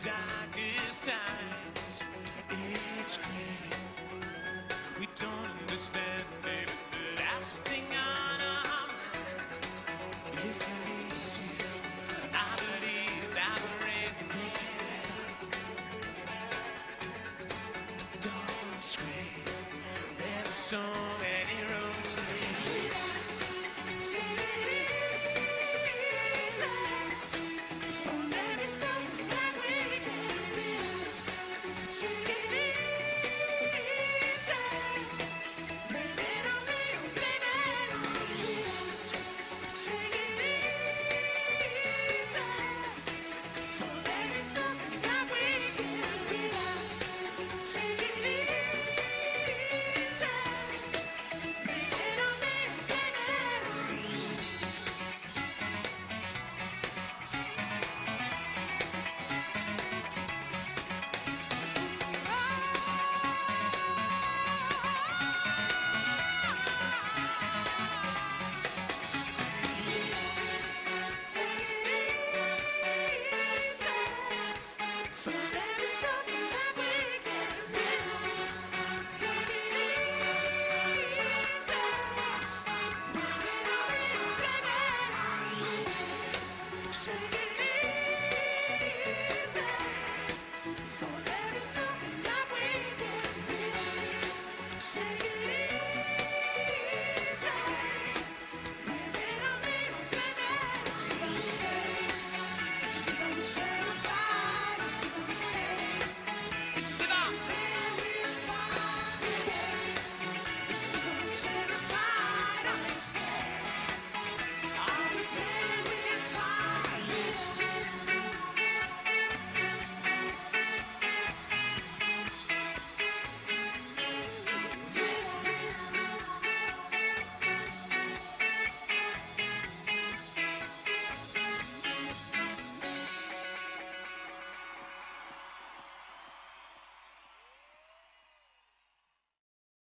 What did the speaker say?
darkest times, it's clear. We don't understand, baby. The last thing on our mind is